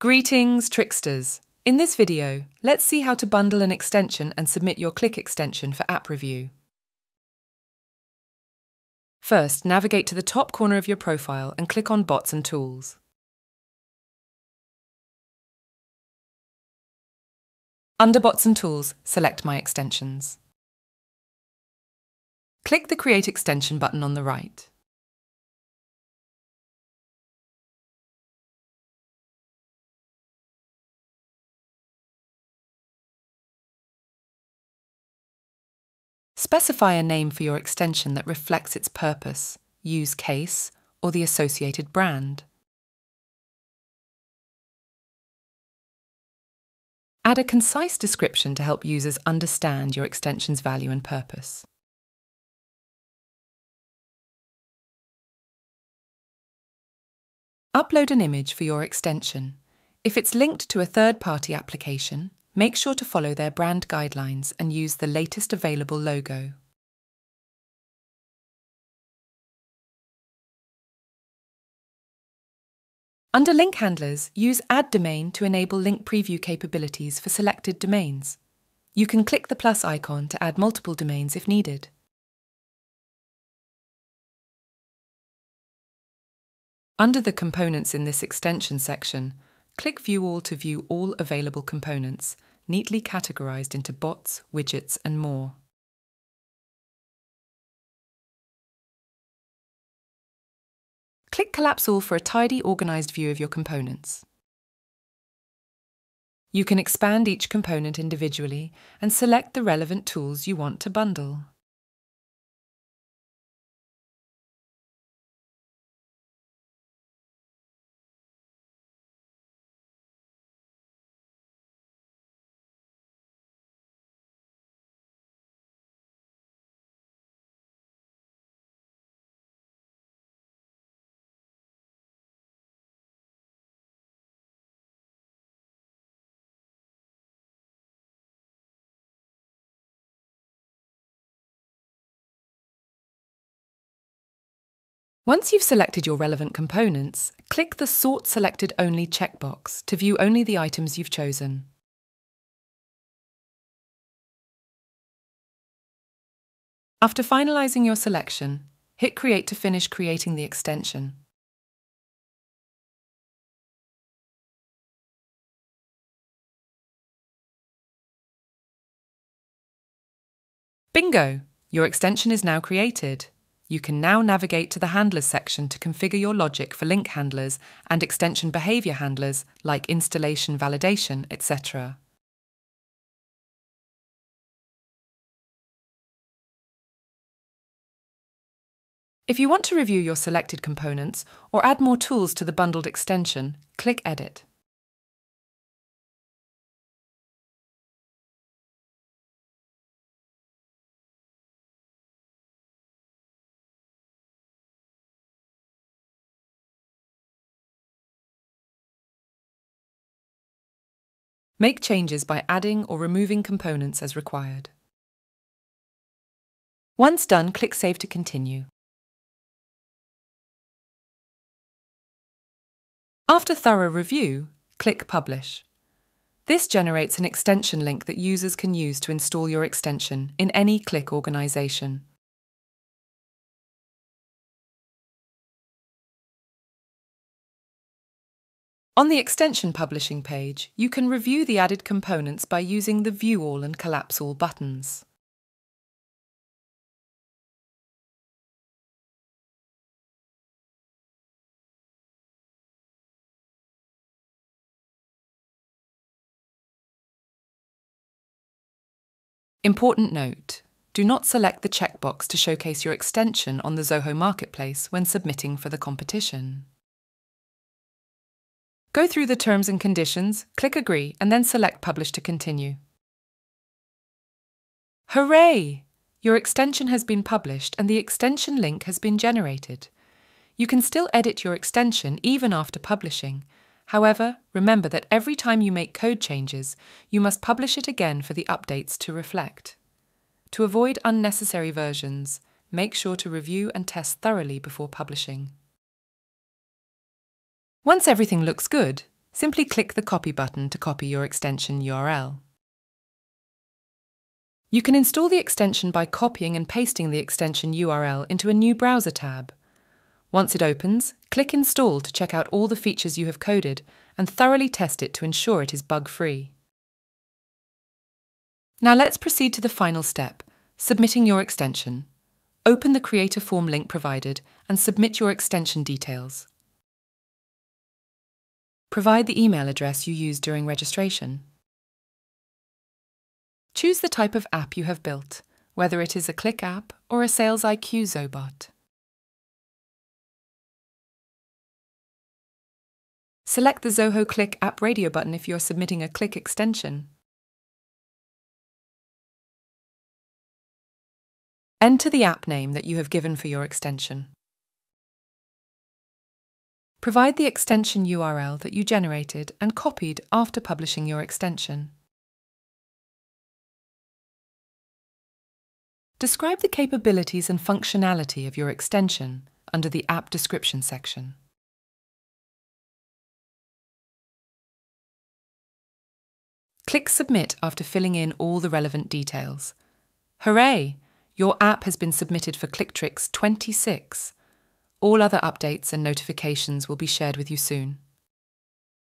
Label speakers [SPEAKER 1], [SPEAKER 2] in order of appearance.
[SPEAKER 1] Greetings, tricksters! In this video, let's see how to bundle an extension and submit your Cliq extension for app review. First, navigate to the top corner of your profile and click on Bots and Tools. Under Bots and Tools, select My Extensions. Click the Create Extension button on the right. Specify a name for your extension that reflects its purpose, use case, or the associated brand. Add a concise description to help users understand your extension's value and purpose. Upload an image for your extension. If it's linked to a third-party application, Make sure to follow their brand guidelines and use the latest available logo. Under link handlers, use Add Domain to enable link preview capabilities for selected domains. You can click the plus icon to add multiple domains if needed. Under the components in this extension section, click View All to view all available components neatly categorized into bots, widgets, and more. Click Collapse All for a tidy, organized view of your components. You can expand each component individually and select the relevant tools you want to bundle. Once you've selected your relevant components, click the Sort Selected Only checkbox to view only the items you've chosen. After finalising your selection, hit Create to finish creating the extension. Bingo! Your extension is now created. You can now navigate to the Handlers section to configure your logic for link handlers and extension behavior handlers like installation validation, etc. If you want to review your selected components or add more tools to the bundled extension, click Edit. Make changes by adding or removing components as required. Once done, click Save to continue. After thorough review, click Publish. This generates an extension link that users can use to install your extension in any Cliq organisation. On the extension publishing page, you can review the added components by using the View All and Collapse All buttons. Important note, do not select the checkbox to showcase your extension on the Zoho Marketplace when submitting for the competition. Go through the terms and conditions, click Agree, and then select Publish to continue. Hooray! Your extension has been published and the extension link has been generated. You can still edit your extension even after publishing. However, remember that every time you make code changes, you must publish it again for the updates to reflect. To avoid unnecessary versions, make sure to review and test thoroughly before publishing. Once everything looks good, simply click the Copy button to copy your extension URL. You can install the extension by copying and pasting the extension URL into a new browser tab. Once it opens, click Install to check out all the features you have coded and thoroughly test it to ensure it is bug-free. Now let's proceed to the final step, submitting your extension. Open the Creator Form link provided and submit your extension details. Provide the email address you used during registration. Choose the type of app you have built, whether it is a Cliq app or a SalesIQ Zobot. Select the Zoho Cliq app radio button if you are submitting a Cliq extension. Enter the app name that you have given for your extension. Provide the extension URL that you generated and copied after publishing your extension. Describe the capabilities and functionality of your extension under the App Description section. Click Submit after filling in all the relevant details. Hooray! Your app has been submitted for Cliqtrix 26. All other updates and notifications will be shared with you soon.